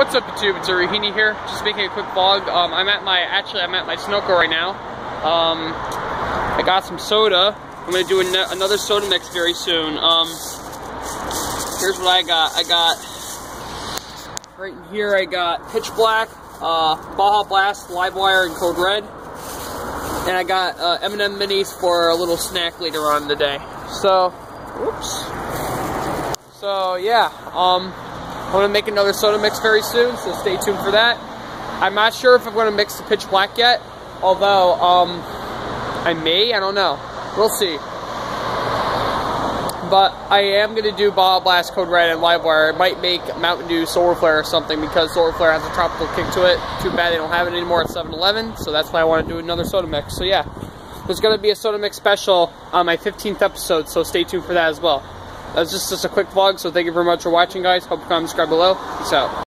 What's up YouTube, it's Avery Heaney here, just making a quick vlog. Um, I'm at my, actually I'm at my Sunoco right now. Um, I got some soda. I'm to do an another soda mix very soon. Um, here's what I got. I got, right here I got Pitch Black, uh, Baja Blast, Live Wire, and Code Red. And I got uh, M&M Minis for a little snack later on in the day. So, whoops. So yeah, um, I'm to make another soda mix very soon, so stay tuned for that. I'm not sure if I'm to mix the pitch black yet, although um, I may, I don't know. We'll see. But I am to do Baja Blast Code Red and Livewire. I might make Mountain Dew Solar Flare or something because Solar Flare has a tropical kick to it. Too bad they don't have it anymore at 7-Eleven, so that's why I want to do another soda mix. So yeah, there's to be a soda mix special on my 15th episode, so stay tuned for that as well. That's just, just a quick vlog, so thank you very much for watching, guys. Hope you comment, subscribe below. Peace out.